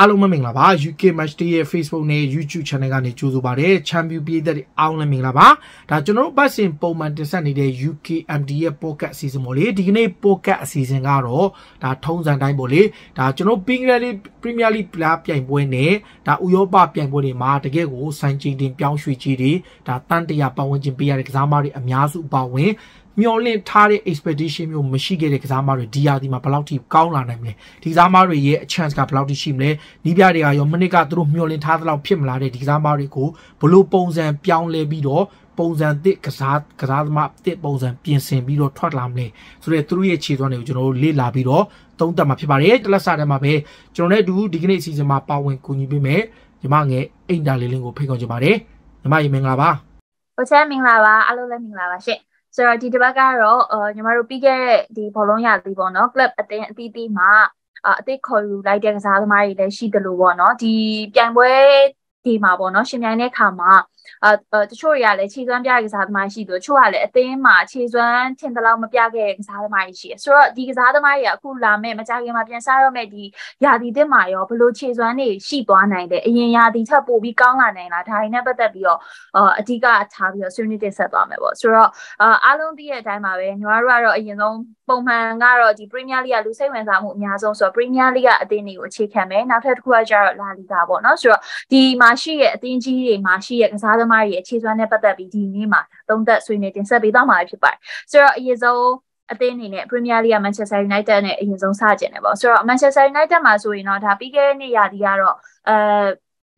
အားလုံးမင်္ဂလာပါ UK Match Day ရဲ့ Facebook နဲ့ YouTube Channel ကနေကြိုဆိုပါရစေ Champion ပြည်သက်တွေအားလုံးမင်္ဂလာပါဒါကျွန်တော်တို့ပတ်စဉ်ပုံမှန်တင်ဆက်နေတဲ့ UK MD ရဲ့ Pocket အစီအစဉ်ပေါ့လေဒီကနေ့ Pocket အစီအစဉ်ကတော့ဒါထုံးစံတိုင်းပေါ့လေဒါကျွန်တော် Premier League Premier League ပြိုင်ပွဲနဲ့ဒါဥရောပပြိုင်ပွဲတွေမှာတကယ်ကိုစံချိန်တင်ပြောင်းရွှေ့ကြီးတွေဒါတန်တရာပတ်ဝန်းကျင်ပေးရတဲ့ကစားမတွေအများစုပါဝင် မျောလင့်ထားတဲ့ expectation မျိုးမရှိခဲ့တဲ့ကစားမတွေဒီရာသီမှာဘယ်လောက်ထိကောင်းလာနိုင်မလဲဒီကစားမတွေရဲ့ chance ကဘယ်လောက်ထိရှိမလဲနီးပြတွေကရောမနစ်ကသူတို့မျောလင့်ထားသလောက်ဖြစ်မလာတဲ့ဒီကစားမတွေကိုဘလို့ပုံစံပြောင်းလဲပြီးတော့ပုံစံသစ်ကစားကစားသမားတစ်ပုံစံပြင်ဆင်ပြီးတော့ထွက်လာမလဲဆိုတော့သူတို့ရဲ့ခြေသွမ်းတွေကိုကျွန်တော်တို့လေ့လာပြီးတော့သုံးသပ်မှာဖြစ်ပါတယ်တလက်စာထဲမှာပဲကျွန်တော်နဲ့အတူဒီကနေ့အစီအစဉ်မှာပါဝင်ကူညီပေးမယ်ညီမငယ်အိမ်တာလေးလင်းကိုဖိတ်ခေါ်ချင်ပါတယ်ညီမရေမင်္ဂလာပါဟုတ်ချမ်းမင်္ဂလာပါအားလုံးလည်းမင်္ဂလာပါရှင့် ဆိုတော့ဒီတစ်ပတ်ကတော့အာညီမတို့ပြီးခဲ့တဲ့ဒီဘောလုံးရသည်ပေါ့နော် club အသင်းအသီးသီးမှာအသစ်ခေါ်ယူလိုက်တဲ့ကစားသမားတွေလည်းရှိတယ်လို့ပေါ့နော်ဒီပြိုင်ပွဲဒီမှာပေါ့နော်ရှင်ပြိုင်တဲ့ခါမှာ အဲတချို့တွေကလည်းခြေစွမ်းပြတဲ့ကစားသမားရှိတယ်တချို့ကလည်းအသင်းမှာခြေစွမ်းထင်သလောက်မပြခဲ့တဲ့ကစားသမားတွေရှိတယ်ဆိုတော့ဒီကစားသမားတွေကအခုလာမဲ့မကြခင်မှာပြန်စားရမဲ့ဒီယာတီတစ်မှာရောဘလို့ခြေစွမ်းတွေရှိသွားနိုင်တယ်အရင်ယာတီထက်ပိုပြီးကောင်းလာနိုင်လားဒါတွေနဲ့ပတ်သက်ပြီးတော့အဓိကထားပြီးတော့ဆွေးနွေးတင်ဆက်သွားမယ်ပေါ့ဆိုတော့အားလုံးသိတဲ့အတိုင်းပါပဲညီမတို့ကတော့အရင်ဆုံးပုံမှန်ကတော့ဒီ Premier League ကလူစိတ်ဝင်စားမှုအများဆုံးဆိုတော့ Premier League ကအသင်းတွေကိုအခြေခံမယ်နောက်ထပ်တစ်ခုကကျတော့ La Liga ပေါ့နော်ဆိုတော့ဒီမှာရှိတဲ့အသင်းကြီးတွေမှာရှိတဲ့ကစားသမားတွေအခြေစွမ်းနဲ့ပတ်သက်ပြီးဒီနေ့မှာသုံးသက်ဆွေးနွေးတင်ဆက်ပေးသွားမှာဖြစ်ပါတယ်ဆိုတော့အရင်ဆုံးအသင်းအနေနဲ့ Premier League Manchester United နဲ့အရင်ဆုံးစကြင်တယ်ပေါ့ဆိုတော့ Manchester United မှာဆိုရင်တော့ဒါပြီးခဲ့တဲ့နေ့ရာသီကတော့အဲ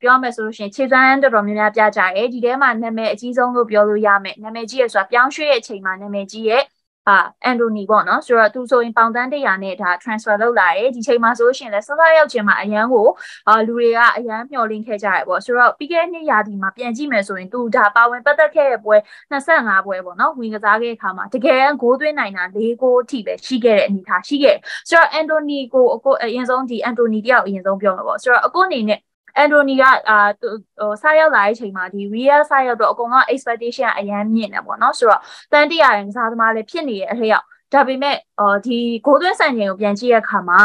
ပြောမယ်ဆိုလို့ရှိရင်ခြေစွမ်းတော်တော်များများပြကြရဲဒီထဲမှာနာမည်အကြီးဆုံးလို့ပြောလို့ရမယ်နာမည်ကြီးရဆိုတာပြောင်းရွှေ့ရဲ့အချိန်မှာနာမည်ကြီးရဲ့ အာအန်တိုနီပေါ့နော်ဆိုတော့သူဆိုရင်ပေါင်တန်း100နဲ့ဒါ transfer လုပ်လာတယ်ဒီချိန်မှာဆိုရှင်လဲစစရောက်ချင်းမှာအရန်ကိုအာလူတွေကအရန်မျှော်လင့်ခဲ့ကြရပေါ့ဆိုတော့ပြီးခဲ့တဲ့နှစ်ရာသီမှာပြန်ကြည့်မယ်ဆိုရင်သူဒါပါဝင်ပတ်သက်ခဲ့တဲ့ပွဲ25ပွဲပေါ့နော်ဝင်ကစားခဲ့တဲ့အခါမှာတကယ်ဂိုးသွင်းနိုင်တာ၄ဂိုးအထိပဲရှိခဲ့တဲ့အနေအထားရှိခဲ့ဆိုတော့အန်တိုနီကိုအခုအရင်ဆုံးဒီအန်တိုနီတယောက်အရင်ဆုံးပြောမှာပေါ့ဆိုတော့အခုအနေနဲ့ အန်ဒိုနီကအာဟိုစားရောက်လာတဲ့အချိန်မှာဒီ real စားရောက်တော့အကုန်လုံး expectation ကအရန်မြင့်တယ်ပေါ့နော်ဆိုတော့တန်တရာရင်ကစားသမားလည်းဖြစ်နေတဲ့အထက်ရောက်ဒါပေမဲ့အော်ဒီဂိုးသွင်းဆန်ချိန်ကိုပြန်ကြည့်ရခါမှာ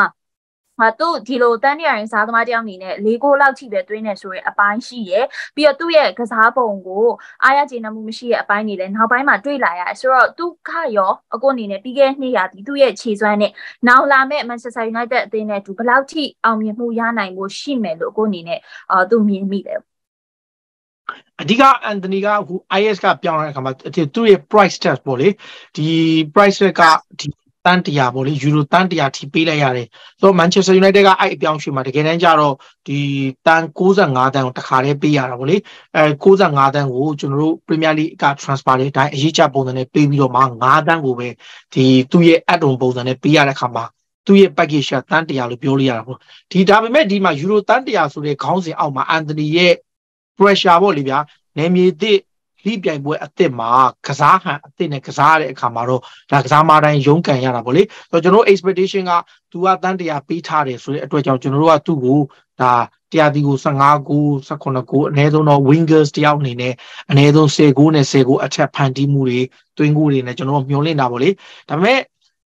ဟာသူဒီလိုတန်းရရင်စားသမားတယောက်အနေနဲ့၄ဂိုးလောက်ထိပဲသွင်းနေဆိုရင်အပိုင်းရှိရယ်ပြီးတော့သူ့ရဲ့ကစားပုံကိုအားရကျေနပ်မှုမရှိတဲ့အပိုင်းတွေလည်းနောက်ပိုင်းမှာတွေ့လာရတယ်ဆိုတော့သူခရောအခုအနေနဲ့ပြီးခဲ့နှစ်ရာသီသူ့ရဲ့ခြေစွမ်းနဲ့နောက်လာမဲ့ Manchester United အသင်းနဲ့သူဘယ်လောက်ထိအောင်မြင်မှုရနိုင်ဖို့ရှိမယ်လို့အခုအနေနဲ့အာသူမြင်မိတယ်အဓိကအန်တိုနီကအခု IS ကပြောင်းလာတဲ့အခါမှာသူ့ရဲ့ price tag ပေါ့လေဒီ price tag ကဒီ တန်း100ပေါ့လေယူရိုတန်း100ထိပေးလိုက်ရတယ်ဆိုတော့မန်ချက်စတာယူနိုက်တက်ကအဲ့အပြောင်းရွှေ့မှာတကယ်တမ်းကျတော့ဒီတန်း65တန်းကိုတစ်ခါတည်းပေးရတာပေါ့လေအဲ65တန်းကိုကျွန်တော်တို့ပရီးမီယာလိက transfer တွေအတိုင်းအရေးချပုံစံနဲ့ပေးပြီးတော့မှ5တန်းကိုပဲဒီသူ့ရဲ့ add-on ပုံစံနဲ့ပေးရတဲ့အခါမှာသူ့ရဲ့ package ကတန်း100လို့ပြောလို့ရတာပေါ့ဒီဒါပေမဲ့ဒီမှာယူရိုတန်း100ဆိုတဲ့ခေါင်းစဉ်အောက်မှာအန်တိုနီရဲ့ pressure ပေါ့လေဗျာနယ်မြေသစ် လိပြိုင်ပွဲအစ်စ်မှာကစားဟန်အစ်စ်နဲ့ကစားရတဲ့အခါမှာတော့ဒါကစားမတိုင်းရုန်းကန်ရတာပေါ့လေဆိုတော့ကျွန်တော် expectation ကသူကတန်းတရားပေးထားတယ်ဆိုတဲ့အတွက်ကြောင့်ကျွန်တော်တို့ကသူ့ကိုဒါတရားဒီကို15ကို18ကိုအနည်းဆုံးတော့ wingers တယောက်အနေနဲ့အနည်းဆုံး10ကိုနဲ့10ကိုအထက်ဖန်တီးမှုတွေတွင်းကိုတွေနဲ့ကျွန်တော်တို့မျှော်လင့်တာပေါ့လေဒါပေမဲ့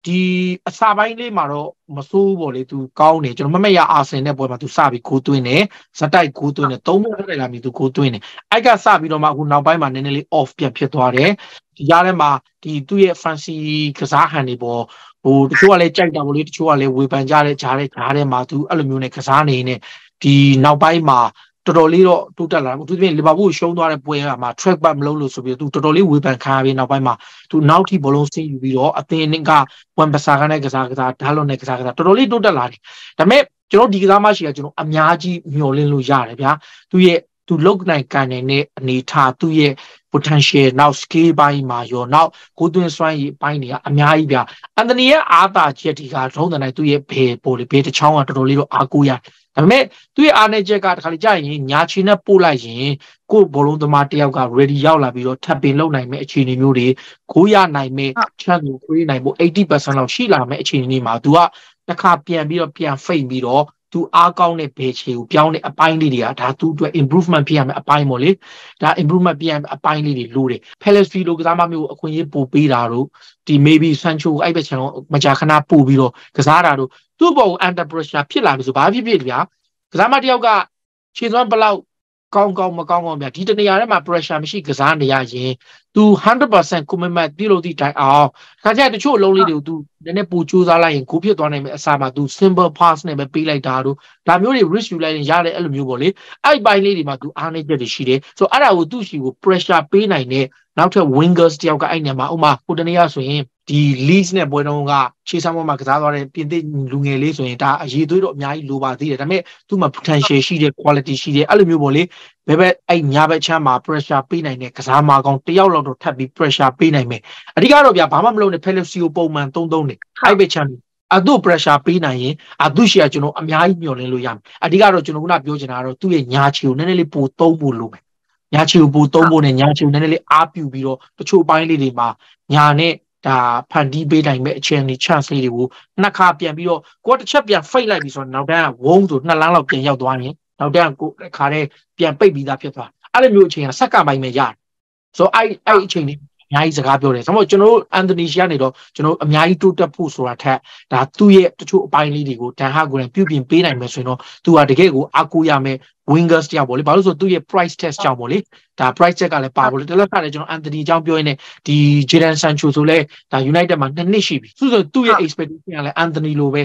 ဒီအစာပိုင်းလေးမှာတော့မစိုးဘူးပေါ့လေသူကောင်းတယ်ကျွန်တော်မမက်ရအာဆင်တဲ့ပွဲမှာသူစပြီးဂိုးသွင်းတယ်ဇက်တိုက်ဂိုးသွင်းတယ်သုံးပွဲလိုက်လာပြီးသူဂိုးသွင်းတယ်အဲ့ကစပြီးတော့မှအခုနောက်ပိုင်းမှာနည်းနည်းလေး off ပြန်ဖြစ်သွားတယ်ဒီကြားထဲမှာဒီသူ့ရဲ့ fancy ကစားဟန်တွေပေါ့ဟိုတချို့ကလည်းကြိုက်တာပေါ့လေတချို့ကလည်းဝေဖန်ကြတဲ့ဂျားတဲ့ဂျားထဲမှာသူအဲ့လိုမျိုးနဲ့ကစားနေနေဒီနောက်ပိုင်းမှာ တော်တော်လေးတော့တိုးတက်လာတယ်သူပြင်လီဗာပူးရှုံးသွားတဲ့ပွဲကမှ track back မလုပ်လို့ဆိုပြီးသူတော်တော်လေးဝေဖန်ခံရပြီးနောက်ပိုင်းမှာသူနောက်ထိဘောလုံးဆင်းယူပြီးတော့အသင်းကဝန်ပစာကနဲ့ကစားကစားဓာတ်လွန်နဲ့ကစားကစားတော်တော်လေးတိုးတက်လာတယ်ဒါပေမဲ့ကျွန်တော်ဒီကစားမရှိကကျွန်တော်အများကြီးမျှော်လင့်လို့ရတယ်ဗျာသူရဲ့သူလုတ်နိုင်ကန်နေတဲ့အနေထားသူရဲ့ potential နောက် scale ပိုင်းမှာရောနောက်ကိုသွင်းစွမ်းရည်ပိုင်းတွေကအများကြီးဗျအန်တိုနီရဲ့အားသာချက်ဒီကထုံးတဲ့နိုင်သူ့ရဲ့ဘေပေါ်လေဘေတစ်ချောင်းကတော်တော်လေးတော့အားကိုးရတယ် ဒါပေမဲ့သူ့ရဲ့အားနည်းချက်ကတခါလေကြာရင်ညာချီနဲ့ပို့လိုက်ရင်ကိုဘောလုံးသမားတယောက်က ready ရောက်လာပြီးတော့ထပ်ပင်လုပ်နိုင်မဲ့အခြေအနေမျိုးတွေကိုရနိုင်မဲ့ chance ကိုခွေးနိုင်ဖို့80%လောက်ရှိလာမဲ့အခြေအနေမှာ तू ကတစ်ခါပြန်ပြီးတော့ပြန်ဖိတ်ပြီးတော့ သူအားကောင်းတဲ့ဘယ်ခြေကိုပြောင်းတဲ့အပိုင်းလေးတွေကဒါသူ့အတွက် improvement ဖြစ်ရမယ်အပိုင်းပေါ့လေဒါ improvement ဖြစ်ရမယ်အပိုင်းလေးတွေလိုတယ် Palace လိုကစားမမျိုးအခွင့်အရေးပို့ပေးတာတို့ဒီ maybe Sancho အဲ့ဘက်ခြံတော့မကြာခဏပို့ပြီးတော့ကစားတာတို့သူ့ဘော under pressure ဖြစ်လာပြီဆိုဘာဖြစ်ဖြစ်ဗျာကစားမတယောက်ကခြေစွမ်းဘလောက် ကောင်းကောင်းမကောင်းကောင်းများဒီတနေရာထဲမှာ pressure မရှိကစားနေရရင် तू 100% commitment ပြုလုပ်သည့်တိုင်အောင်ခါကျတချို့အလုံးလေးတွေကို तू နည်းနည်းပူကြိုးစားလိုက်ရင်ကိုဖြစ်သွားနိုင်မယ်အစားမှာ तू simple pass နဲ့ပဲပေးလိုက်တာတို့ဒါမျိုးတွေ risk ယူလိုက်ရင်ရတယ်အဲ့လိုမျိုးပေါ့လေအဲ့ပိုင်းလေးတွေမှာ तू အားနေချက်တွေရှိတယ်ဆိုတော့အဲ့ဒါကိုသူ့ရှိကို pressure ပေးနိုင်တဲ့နောက်ထပ် wingers တယောက်ကအဲ့နေမှာဥမာဟိုတနေ့ကဆိုရင် ဒီ leads နဲ့ပွဲတုန်းကခြေဆောင်ပေါ်မှာကစားသွားတဲ့ပြင်သစ်လူငယ်လေးဆိုရင်ဒါအရေးသွေးတော့အများကြီးလိုပါသေးတယ်ဒါပေမဲ့သူ့မှာ potential ရှိတဲ့ quality ရှိတယ်အဲ့လိုမျိုးပေါ့လေဘယ်ဘက်အဲ့ညာဘက်ချမ်းမှာ pressure ပေးနိုင်တဲ့ကစားမကောင်တယောက်လောက်တော့ထပ်ပြီး pressure ပေးနိုင်မယ်အဓိကတော့ဗျာဘာမှမလုပ်နဲ့ Pelissier ကိုပုံမှန်3-3နေအဲ့ဘက်ချမ်းအတု pressure ပေးနိုင်ရင်အတုရှိရကျွန်တော်အများကြီးမျှော်လင့်လို့ရမယ်အဓိကတော့ကျွန်တော်ခုနပြောချင်တာကတော့သူ့ရဲ့ညာချီကိုနည်းနည်းလေးပိုသုံးဖို့လိုမယ်ညာချီကိုပိုသုံးဖို့နဲ့ညာချီကိုနည်းနည်းလေးအားပြူပြီးတော့တချို့ပိုင်းလေးတွေမှာညာနဲ့ ဒါဖန်တီးပေးနိုင်မဲ့အခြေအနေ chance လေးတွေကိုနှစ်ခါပြန်ပြီးတော့ကိုယ်တစ်ချက်ပြန်ဖိတ်လိုက်ပြီးဆိုတော့နောက်တန်းကဝုန်းဆိုနှစ်လမ်းလောက်ပြန်ရောက်သွားရင်နောက်တန်းကိုတစ်ခါတည်းပြန်ပိတ်ပြီးသားဖြစ်သွားအဲ့လိုမျိုးအချိန်ကဆက်ကပိုင်းပဲရတယ်ဆိုတော့အဲ့အဲ့အချိန်လေး အများကြီးစကားပြောတယ်။ဒါမှမဟုတ်ကျွန်တော်တို့အန်တိုနီရှိကနေတော့ကျွန်တော်အများကြီးတိုးတက်ဖို့ဆိုတာထက်ဒါသူ့ရဲ့တချို့အပိုင်းလေးတွေကိုဒန်ဟာကိုလည်းပြုပြင်ပေးနိုင်မယ်ဆိုရင်တော့သူကတကယ်ကိုအားကိုးရမယ် wingers တယောက်ပေါ့လေ။ဘာလို့ဆိုသူ့ရဲ့ price test ကြောင့်ပေါ့လေ။ဒါ price test ကလည်းပါပေါ့လေ။တလက်ကလည်းကျွန်တော်အန်တိုနီအကြောင်းပြောရင်းနဲ့ဒီ Jadon Sancho ဆိုလဲဒါ United မှာနှစ်နှစ်ရှိပြီ။သူဆိုသူ့ရဲ့ expectation ကလည်းအန်တိုနီလိုပဲ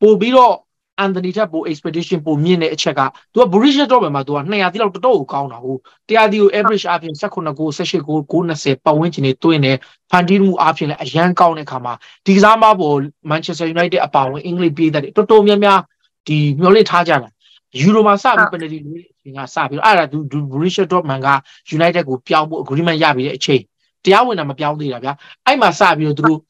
ပို့ပြီးတော့ အန်တိုနီထက်ပို expedition ပိုမြင့်တဲ့အချက်က तू က Borussia Dortmund မှာ तू က200တိလောက်တော်တော်ကိုကောင်းတာဟုတ်တရားဒီကို average အပြင်18ဂိုး18ဂိုး920ပတ်ဝန်းကျင်နေတွင်းနေဖန်တီးမှုအပြင်လည်းအရန်ကောင်းတဲ့ခါမှာဒီကစားမပေါ် Manchester United အပါဝင်အင်္ဂလိပ်ပြည်သက်တွေတော်တော်များများဒီမျှော်လင့်ထားကြတာယူရိုမှာစပြီး penalty တွေအချိန်ကစပြီးတော့အဲ့ဒါ du Borussia Dortmund က United ကိုပြောင်းဖို့ agreement ရပြီးတဲ့အချိန်တရားဝင်တာမပြောင်းသေးတာဗျာအဲ့မှာစပြီးတော့သူတို့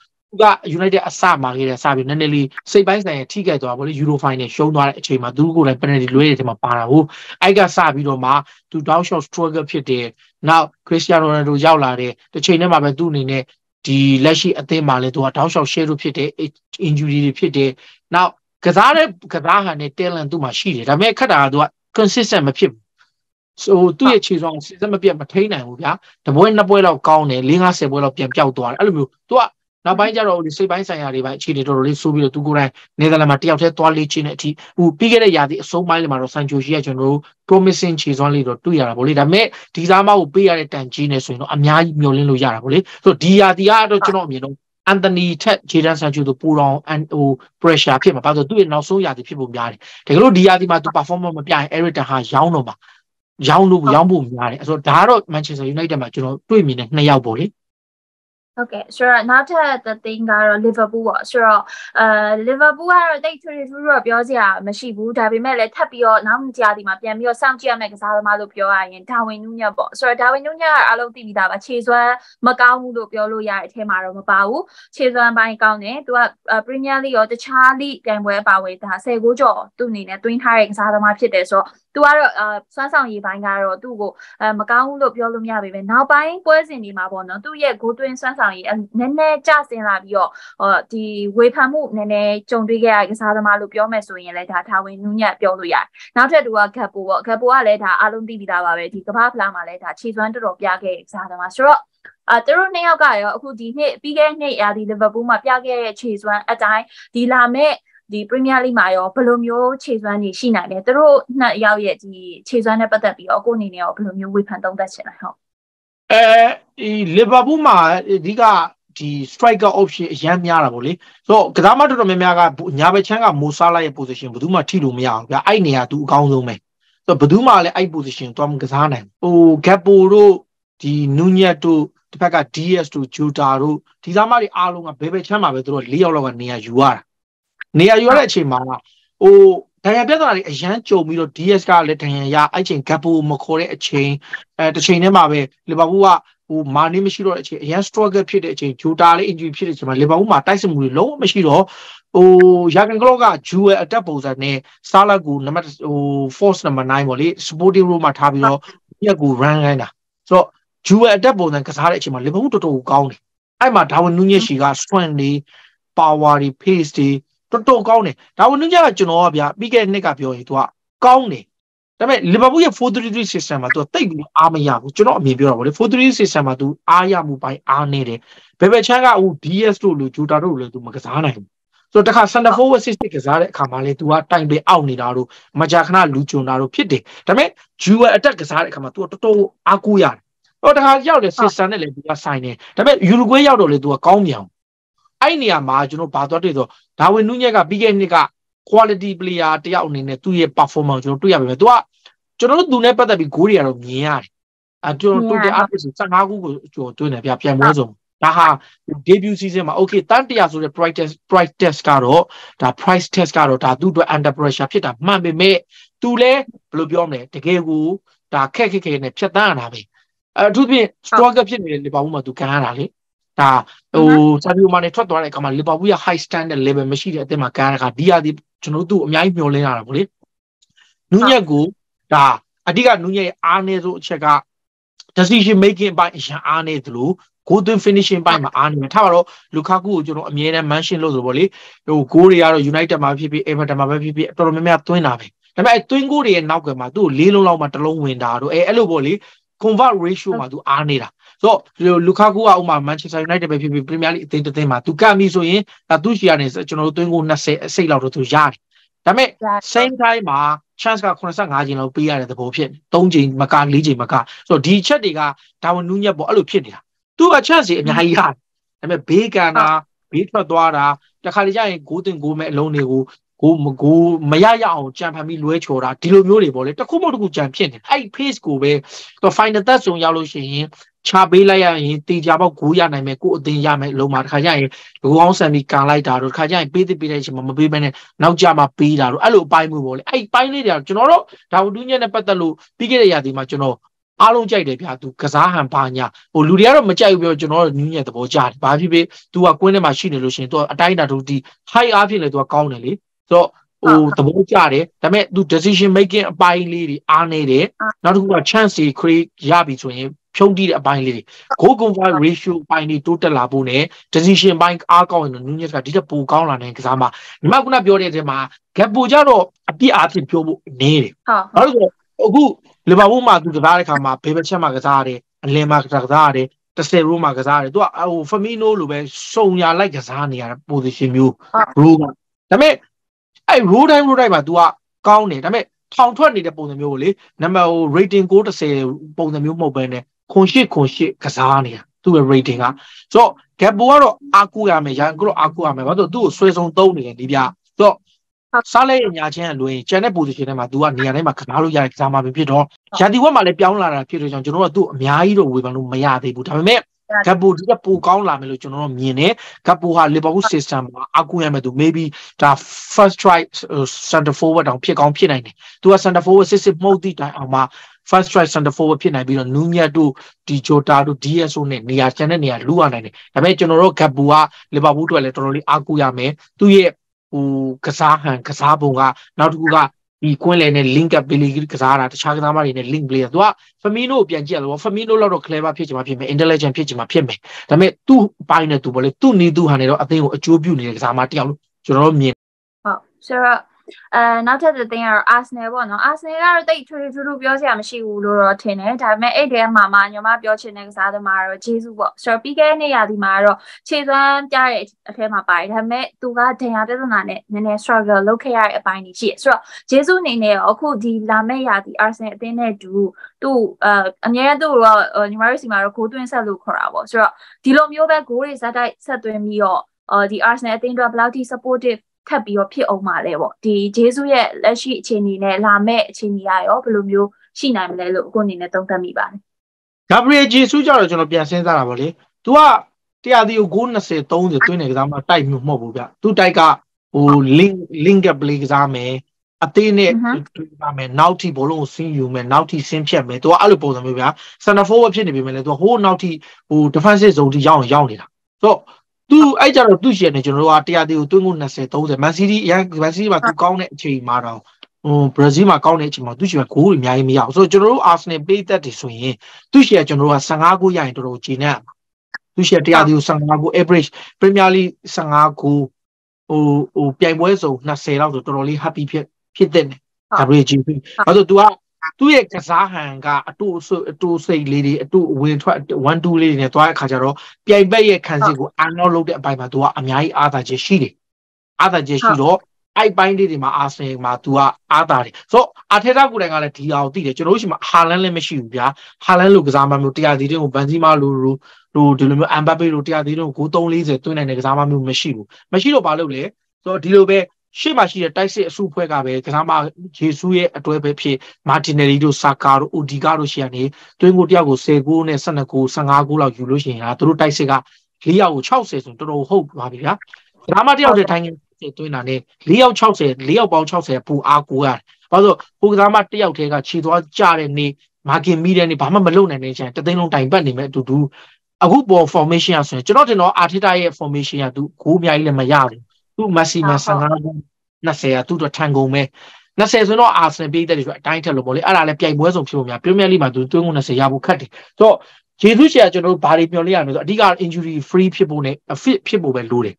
က United အစမှာခဲ့တဲ့စပြီးနည်းနည်းလေးစိတ်ပိုင်းဆိုင်ရာထိခိုက်သွားပါလေ Euro Final ရှုံးသွားတဲ့အချိန်မှာသူကိုယ်တိုင် penalty လွဲတဲ့အချိန်မှာပါတာဟုတ်အဲ့ကစပြီးတော့မှသူ down shot struggle ဖြစ်တယ်နောက် Cristiano Ronaldo ရောက်လာတယ်တစ်ချိန်တည်းမှာပဲသူ့အနေနဲ့ဒီလက်ရှိအသင်းမှာလည်းသူက down shot share လို့ဖြစ်တယ် injury တွေဖြစ်တယ်နောက်ကစားတဲ့ကစားဟန်နဲ့ talent သူ့မှာရှိတယ်ဒါပေမဲ့ခက်တာကသူက consistent မဖြစ်ဘူးဆိုသူ့ရဲ့ခြေဆောင်စစ်စမပြတ်မထိန်နိုင်ဘူးဗျာတပွဲနှစ်ပွဲလောက်ကောင်းတယ်၄50ပွဲလောက်ပြန်ပြောက်သွားတယ်အဲ့လိုမျိုးသူက နောက်ပိုင်းကျတော့ဒီစိတ်ပိုင်းဆိုင်ရာတွေပိုင်းအခြေအနေတော်တော်လေးဆိုးပြီးတော့သူကိုယ်တိုင်နယ်သာလန်မှာတယောက်တည်းသွားလေ့ကျင့်တဲ့အထိဟိုပြီးခဲ့တဲ့ရာသီအဆုံးပိုင်းလေးမှာတော့ဆန်ချိုရှိကကျွန်တော်တို့ promising ခြေစွမ်းလေးတော့တွေ့ရတာဗောလေဒါပေမဲ့ဒီစားမကိုပေးရတဲ့တန်ကြီးနေဆိုရင်တော့အများကြီးမျှော်လင့်လို့ရတာဗောလေဆိုတော့ဒီရာသီကတော့ကျွန်တော်အမြင်တော့အန်တိုနီထက်ဂျေဒန်ဆန်ချူတို့ပူတော်အန်ဟို pressure ဖြစ်မှာဘာလို့သူ့ရဲ့နောက်ဆုံးရာသီဖြစ်ဖို့များတယ်တကယ်လို့ဒီရာသီမှာသူ performance မပြရင် Eric Ten Hag ရောင်းတော့မှာရောင်းလို့ရောင်းဖို့များတယ်အဲ့တော့ဒါကတော့ Manchester United မှာကျွန်တော်တွေ့မြင်တဲ့နှစ်ယောက်ပေါ့လေ ဟုတ်ကဲ့ဆိုတော့နောက်ထပ်သသိန်းကတော့ Liverpool ပေါ့ဆိုတော့အဲ Liverpool ကတော့တိတ်ထွေထူးတော့ပြောစရာမရှိဘူးဒါပေမဲ့လည်းထပ်ပြီးတော့နောက်ကြာဒီမှာပြန်ပြီးတော့စောင့်ကြည့်ရမယ့်ကစားသမားလို့ပြောရရင်ဒါဝင်နူးညက်ပေါ့ဆိုတော့ဒါဝင်နူးညက်ကအလုံးသိပြီးသားပါခြေစွမ်းမကောင်းဘူးလို့ပြောလို့ရတဲ့အထဲမှာတော့မပါဘူးခြေစွမ်းပိုင်းကောင်းတယ်သူက Premier League ရောတခြား league ပြိုင်ပွဲအပါဝင်ဒါ10ဂိုးကျော်သူ့အနေနဲ့တွင်းထားတဲ့ကစားသမားဖြစ်တယ်ဆိုတော့သူကတော့အာစွမ်းဆောင်ရည်ပိုင်းကတော့သူ့ကိုအဲမကောင်းဘူးလို့ပြောလို့မရပါဘူးနောက်ပိုင်းပွဲစဉ်တွေမှာပေါ့နော်သူ့ရဲ့ goal twin စွမ်းဆောင်ရည်နည်းနည်းကျဆင်းလာပြီးတော့ဟောဒီဝေဖန်မှုနည်းနည်းကြုံတွေ့ခဲ့ရတဲ့ကစားသမားလို့ပြောမယ်ဆိုရင်လည်းဒါထာဝင်နူးညံ့ပြောလို့ရတယ်နောက်ထပ်သူကဂတ်ပိုပေါ့ဂတ်ပိုကလည်းဒါအားလုံးသိပြီးသားပါပဲဒီကမ္ဘာဖလားမှာလည်းဒါခြေစွမ်းတော်တော်ပြခဲ့တဲ့ကစားသမားဆိုတော့အာသူတို့နှစ်ယောက်ကရောအခုဒီနှစ်ပြီးခဲ့တဲ့နှစ်ရာသီလီဗာပူးမှာပြခဲ့တဲ့ခြေစွမ်းအတိုင်းဒီလာမဲ့ဒီ Premier League မှာရောဘယ်လိုမျိုးခြေစွမ်းတွေရှိနိုင်လဲသူတို့နှစ်ယောက်ရဲ့ဒီခြေစွမ်းနဲ့ပတ်သက်ပြီးတော့ကိုအနေနဲ့ရောဘယ်လိုမျိုးဝေဖန်သုံးသပ်ချင်လဲဟုတ် အဲဒီလီဗာပူးမှာအဓိကဒီ striker option အရန်များတာဗောလေဆိုတော့ကစားမတော်တော်များများကညာဘက်ချမ်းကမိုဆာလာရဲ့ position ဘယ်သူမှထိလို့မရအောင်ဗျအဲ့နေရာသူအကောင်းဆုံးပဲဆိုတော့ဘယ်သူမှလည်းအဲ့ position သွားမကစားနိုင်ဟို Gappo တို့ဒီနူညက်တို့တစ်ဖက်က DS တို့ Jota တို့ဒီသားမတွေအားလုံးကဘယ်ဘက်ချမ်းမှာပဲသူတို့၄ယောက်လောက်ကနေရာယူရတာနေရာယူရတဲ့အချိန်မှာဟို ဒဏ်ရာပြဿနာတွေအရန်ကြုံပြီးတော့ DS ကလည်းဒဏ်ရာရအဲ့ချိန် gap ကိုမခေါ်တဲ့အချိန်အဲတစ်ချိန်တည်းမှာပဲလီဗာပူးကဟိုမာနေမရှိတော့တဲ့အချိန်အရန် struggle ဖြစ်တဲ့အချိန်ဂျိုတာလေး injury ဖြစ်တဲ့အချိန်မှာလီဗာပူးမှာတိုက်စစ်မှုတွေလုံးဝမရှိတော့ဟိုယာကန်ကလော့ကဂျူဝယ်အတက်ပုံစံနဲ့ဆာလာကိုနံပါတ်ဟို force number 9ပေါ့လေ supporting role မှာထားပြီးတော့ညက်ကို run ခိုင်းတာဆိုတော့ဂျူဝယ်အတက်ပုံစံကစားတဲ့အချိန်မှာလီဗာပူးတော်တော်ကောင်းတယ်အဲ့မှာဒါဝင်နူးညက်ရှီက strength တွေ power တွေ pace တွေ တော်တော်ကောင်းတယ်ဒါဝင်နုကြကကျွန်တော်ကဗျာပြီးခဲ့တဲ့နှစ်ကပြောရင် तू ကကောင်းတယ်ဒါပေမဲ့လီဗာပူးရဲ့433 system မှာ तू တိတ်ပြီးအားမရဘူးကျွန်တော်အမြင်ပြောတာဗောလေ433 system မှာ तू အားရမှုပိုင်းအားနေတယ်ဘယ်ဘက်ချမ်းကဟို DS တို့လိုဂျူတာတို့လို तू မကစားနိုင်ဘူး ဆိုတော့တခါ center forward 66ကစားတဲ့အခါမှာလေ तू ကတိုင်ပင်အောက်နေတာတို့မကြာခဏလူကျွန်းတာတို့ဖြစ်တယ်ဒါပေမဲ့ dual attack ကစားတဲ့အခါမှာ तू ကတော်တော်အားကိုးရတယ်ဟောတခါရောက်တယ် system နဲ့လေ तू ကဆိုင်တယ်ဒါပေမဲ့ Uruguay ရောက်တော့လေ तू ကကောင်းမြန် အဲ့နေရာမှာကျွန်တော်ဘာသွားတွေ့တော့ဒါဝင်နူးညက်ကပြီးခဲ့နှစ်က quality player တယောက်အနေနဲ့သူ့ရဲ့ performance ကျွန်တော်တွေ့ရပါမယ်။ तू ကကျွန်တော်တို့သူနဲ့ပတ်သက်ပြီးဂိုးတွေကတော့မြင်ရတယ်။အဲကျွန်တော် total artist 15ခုကိုကျွန်တော်တွေ့နေပြပြန်ပွဲဆုံးဒါဟာ debut season မှာ okay တန်တရာဆိုတဲ့ price test price test ကတော့ဒါ price test ကတော့ဒါသူ့အတွက် under pressure ဖြစ်တာမှန်ပေမဲ့သူလည်းဘယ်လိုပြောမလဲတကယ်ကိုဒါခက်ခက်ခဲနဲ့ဖြတ်တန်းရတာပဲအဲအထူးဖြင့် struggle ဖြစ်နေတဲ့လီဗာပူးမှာသူကန်ရတာလေ ဒါဟိုဆာဗီယိုမာနေထွက်သွားတဲ့အခါမှာလီဗာပူးရဲ့ high standard level မရှိတဲ့အသင်းမှာကန်ရတာကဒီဟာဒီကျွန်တော်တို့အများကြီးမျှော်လင့်ရတာပေါ့လေနူးညက်ကိုဒါအဓိကနူးညက်ရဲ့အားနည်းဆုံးအချက်က decision making ဘိုင်းအရင်အားနည်းသလို golden finishing ဘိုင်းမှာအားနည်းတယ်ထားပါတော့လူကာကူကိုကျွန်တော်အမြဲတမ်း mention လုပ်ဆိုပေါ့လေဟို goal တွေကတော့ United မှာဖြစ်ဖြစ် Everton မှာပဲဖြစ်ဖြစ်တော်တော်များများသွင်းတာပဲဒါပေမဲ့သွင်း goal တွေရဲ့နောက်ကွယ်မှာသူ့ကိုလေးလုံးလောက်မှတစ်လုံးဝင်တာတော့အဲအဲ့လိုပေါ့လေ convert ratio မှာသူအားနေတာ ဆိုတော့လူကာကူကဥမာ Manchester United ပဲဖြစ်ဖြစ် Premier League အသင်းတစ်သင်းမှာသူကပ်ပြီဆိုရင်ဒါသူ့ရှီကနေကျွန်တော်တို့သွင်း goal 20အစိတ်လောက်တော့သူရတယ်ဒါပေမဲ့ same time မှာ chance က85ချိန်လောက်ပေးရတဲ့သဘောဖြစ်3ချိန်မက4ချိန်မကဆိုတော့ဒီချက်တွေကဒါဝန်နူးညက်ပေါ့အဲ့လိုဖြစ်နေတာသူက chance တွေအများကြီးရတယ်ဒါပေမဲ့ဘေးကန်တာဘေးထွက်သွားတာတခါလေကျရင်ဂိုးတင်ဂိုးမဲ့အလုံးတွေကို ကိုမကိုမရရအောင်ကြံဖန်ပြီးလွဲချော်တာဒီလိုမျိုးတွေပေါ့လေတခုမဟုတ်တခုကြံဖြစ်နေအဲ့ pace ကိုပဲသူ final third zone ရောက်လို့ရှိရင်ချပေးလိုက်ရရင်တေချာပေါက်ဂိုးရနိုင်မယ်ကိုအတင်ရမယ်လုံးမှာတခါကျရင်လူကောင်းဆန်ပြီးကန်လိုက်တာတို့တခါကျရင်ပေးသပေးတဲ့အချိန်မှာမပေးဘဲနဲ့နောက်ကျမှပေးတာတို့အဲ့လိုအပိုင်းမျိုးပေါ့လေအဲ့ပိုင်းလေးတွေကကျွန်တော်တို့ဒါဝတူးညက်နဲ့ပတ်သက်လို့ပြီးခဲ့တဲ့ရာသီမှာကျွန်တော်အားလုံးကြိုက်တယ်ဗျာသူကစားဟန်ပါညာဟိုလူတွေကတော့မကြိုက်ဘူးပြောကျွန်တော်တို့နင်းရဲ့သဘောကြားတယ်ဘာဖြစ်ဖြစ် तू ကကွင်းထဲမှာရှိနေလို့ရှိရင် तू အတိုင်းအတာတူဒီ high အားဖြင့်လည်း तू ကကောင်းတယ်လေ ဆိုတော့ဟိုသဘောကျတယ်ဒါပေမဲ့ तू decision making အပိုင်းလေးတွေအားနေတယ်နောက်တစ်ခုက chance တွေ create ရပြီဆိုရင်ဖြုံးတီးတဲ့အပိုင်းလေးတွေ goal convert ratio အပိုင်းတွေတိုးတက်လာဖို့ ਨੇ decision ပိုင်းအားကောင်းရင်တော့ Nunez ကဒီတက်ပိုကောင်းလာနိုင်ကစားမှာဒီမှာခုနပြောတဲ့အချိန်မှာ gap ပိုကြတော့အပြစ်အားဖြင့်ပြောဖို့နေတယ်ဟုတ်ဘာလို့လဲအခုလီဗာပူးမှာသူကစားတဲ့ခါမှာဘေဘချက်မှာကစားရတယ်အလင်မှာကစားရတယ်တစ်ဆယ်ရိုးမှာကစားရတယ်သူကဟိုဖမီနိုလိုပဲစုံရလိုက်ကစားနေရတဲ့ position မျိုးရိုးကဒါပေမဲ့ အဲ့ row time row time မှာ तू ကကောင်းတယ်ဒါပေမဲ့ထောင်ထွက်နေတဲ့ပုံစံမျိုးကိုလေနံပါတ်ဟို rating 630ပုံစံမျိုးမဟုတ်ဘဲနဲ့ခွန်ရှိခွန်ရှိကစားနေတာသူ့ရဲ့ rating ကဆိုတော့ gap ကတော့အားကိုးရမယ်ရန်ကတော့အားကိုးရမယ်ဘာလို့သူ့ကိုဆွဲဆုံးသုံးနေတယ်ဒီပြဆိုတော့စားလဲညာချင်းအလွင်ကျန်တဲ့ position ထဲမှာ तू ကနေရာတိုင်းမှာခနာလို့ရတဲ့ကစားမှာဖြစ်တော့ရာဒီဝက်မှာလည်းပြောင်းလာတာဖြစ်လို့ကြောင့်ကျွန်တော်တို့ကသူ့အများကြီးတော့ဝေဖန်လို့မရသေးဘူးဒါပေမဲ့ ဂပ်ပိုဒီကပိုကောင်းလာမယ်လို့ကျွန်တော်တို့မြင်တယ်ဂပ်ပိုဟာ Liverpool system မှာအကူရမယ်သူ maybe ဒါ first try center forward တောင်ဖြစ်ကောင်းဖြစ်နိုင်တယ်သူက center forward စစ်စစ်မှုတ်တိတိုင်အောင်မှာ first try center forward ဖြစ်နိုင်ပြီးတော့နူးမြတ်တို့ဒီဂျိုတာတို့ DSO နဲ့နေရာကျန်တဲ့နေရာလူရနိုင်တယ်ဒါပေမဲ့ကျွန်တော်တို့ဂပ်ပိုက Liverpool အတွက်လည်းတော်တော်လေးအကူရမယ်သူရဲ့ဟိုကစားဟန်ကစားပုံကနောက်တစ်ခုက ဒီကွင်းလေနဲ့ link up ပေးလေးကစားတာတခြားကစားမတွေနဲ့ link ပေးတာသူက Firmino ကိုပြန်ကြည့်ရတော့ Firmino လောက်တော့ clever ဖြစ်ချင်မှဖြစ်မယ် intelligent ဖြစ်ချင်မှဖြစ်မယ်ဒါပေမဲ့သူ့ပိုင်းနဲ့သူပေါ့လေသူ့နီးသူ့ဟာနဲ့တော့အသိကိုအကျိုးပြုနေတဲ့ကစားမတယောက်လို့ကျွန်တော်တို့မြင်ဟုတ်ဆိုတော့ အဲနောက်ထပ်တဲ့သင်းကတော့ Arsenal ပေါ့နော် Arsenal ကတော့တိတ်ထွေထူးထူးပြောစရာမရှိဘူးလို့တော့ထင်တယ်ဒါပေမဲ့အဲ့ဒီမှာမှညီမပြောချင်တဲ့ကစားသမားကတော့ဂျေစုပေါ့ဆိုတော့ပြီးခဲ့တဲ့နေ့ရာသီမှာတော့ခြေစွမ်းပြတဲ့အထဲမှာပါတယ်ဒါပေမဲ့သူကဒဏ်ရာပြဿနာနဲ့နည်းနည်း struggle လုပ်ခဲ့ရတဲ့အပိုင်းကြီးရှိတယ်ဆိုတော့ဂျေစုအနေနဲ့ရောအခုဒီလာမယ့်ရာသီ Arsenal အသင်းနဲ့တူသူ့အမြဲတမ်းသူ့တော့ညီမတို့စီမှာတော့ဂိုးသွင်းဆက်လို့ခေါ်တာပေါ့ဆိုတော့ဒီလိုမျိုးပဲဂိုးတွေဇက်တိုက်ဆက်သွင်းပြီးတော့အော်ဒီ Arsenal အသင်းအတွက်ဘယ်လောက်ထိ supportive ထပ်ပြီးတော့ဖြစ်အောင်ပါလဲပေါ့ဒီဂျေဆုရဲ့လက်ရှိအခြေအနေနဲ့လာမယ့်အခြေအနေရောဘယ်လိုမျိုးရှိနိုင်မလဲလို့အခုအနေနဲ့သုံးသပ်မိပါတယ်ဂါဘရီယယ်ဂျေဆုကြတော့ကျွန်တော်ပြန်စဉ်းစားတာပေါ့လေ तू ကတရားသီကို90 30တွင်းနေကစားမှတိုက်မျိုးမဟုတ်ဘူးဗျ तू တိုက်ကဟို link link up လေးကစားမယ်အသေးနဲ့တွေ့ပါမယ်နောက်ထိဘလုံးကိုဆင်းယူမယ်နောက်ထိဆင်းဖြတ်မယ်သူကအဲ့လိုပုံစံမျိုးဗျာ center forward ဖြစ်နေပြီမယ်လေသူကဟိုးနောက်ထိဟို defensive zone ထိရောက်အောင်ရောက်နေတာဆိုတော့ သူအဲ့ကြတော့သူ့ရှင်နေကျွန်တော်တို့ကတရားသေးကိုတွင်းကို20 30မန်စီးတီးအရင်မန်စီးတီးမှာသူကောင်းတဲ့အချိန်မှာတော့ဟိုဘရာဇီးမှာကောင်းတဲ့အချိန်မှာသူ့ရှင်ကဂိုးတွေအများကြီးမရအောင်ဆိုတော့ကျွန်တော်တို့အာဆနယ်ပေးသက်တယ်ဆိုရင်သူ့ရှင်ကကျွန်တော်တို့က15ဂိုးရရင်တော်တော်ဂျင်းနဲ့သူ့ရှင်တရားသေးကို15ဂိုး average Premier League 15ဂိုးဟိုဟိုပြိုင်ပွဲစုံ20လောက်ဆိုတော်တော်လေး happy ဖြစ်ဖြစ်တဲ့ WG ဘာလို့ तू က သူ့ရဲ့ကစားဟန်ကအတူအတူစိတ်လေးတွေအတူဝင်ထွက်1 2လေးတွေနဲ့သွားတဲ့ခါကျတော့ပြိုင်ဘက်ရဲ့ခံစစ်ကိုအန်တော့လုပ်တဲ့အပိုင်းမှာသူကအများကြီးအားသာချက်ရှိတယ်အားသာချက်ရှိတော့အဲ့ပိုင်းလေးတွေမှာအာဆင်မှာ तू ကအားတာတယ်ဆိုတော့အာထေတာကိုယ်တိုင်ကလည်းဒီအောင်သိတယ်ကျွန်တော်တို့ရှိမှာဟာလန်လည်းမရှိဘူးဗျာဟာလန်လိုကစားမမျိုးတရားစီတွေကိုဘန်စီမာလိုလိုလိုဒီလိုမျိုးအမ်ဘပ်ပေလိုတရားစီတွေကို340တွင်းနိုင်တဲ့ကစားမမျိုးမရှိဘူးမရှိတော့ဘာလို့လဲဆိုတော့ဒီလိုပဲ ရှေ့မှာရှိတဲ့တိုက်စစ်အစုဖွဲ့ကပဲကစားမယေစုရဲ့အတွဲပဲဖြစ်မာတင်နယ်လီတို့ဆာကာတို့အိုဒီကာတို့ရှိရနေတွင်းကိုတယောက်ကို10ကိုနဲ့12ကို15ကိုလောက်ယူလို့ရှိရင်ဟာသူတို့တိုက်စစ်က၄ယောက်ကို60ဆိုတော်တော်ဟုတ်ပါပြီဗျာကစားမတယောက်တည်းထိုင်နေတွင်းတာနဲ့၄ယောက်60၄ယောက်ပေါင်း60ပူအားကိုရတယ်ဘာလို့ဟိုကစားမတယောက်တည်းကခြေသွားကြတဲ့နေ့မာကင်မီတဲ့နေ့ဘာမှမလုပ်နိုင်တဲ့ချိန်တသိန်းလုံးတိုင်ပတ်နေမဲ့အတူတူအခုပေါ် formation ရဆိုရင်ကျွန်တော်တင်တော့ Arteta ရဲ့ formation ကသူဂိုးအများကြီးလည်းမရဘူး သူ့ maximum 15ဂိုး20ကသူ့တော့ထန်ကုန်ပဲ20ဆိုတော့အာဆင်ပေးတဲ့တွေဆိုအတိုင်းထက်လို့ပေါ့လေအဲ့ဒါလည်းပြိုင်ပွဲဆုံးဖြစ်ဖို့များပရီးမီးယားလိမှာသူသွင်းကုန်20ရဖို့ခက်တယ်ဆိုတော့ဂျေဆုရှီကကျွန်တော်တို့ဘာတွေမျှော်လင့်ရမလဲဆိုတော့အဓိက injury free ဖြစ်ဖို့နဲ့ fit ဖြစ်ဖို့ပဲလိုတယ်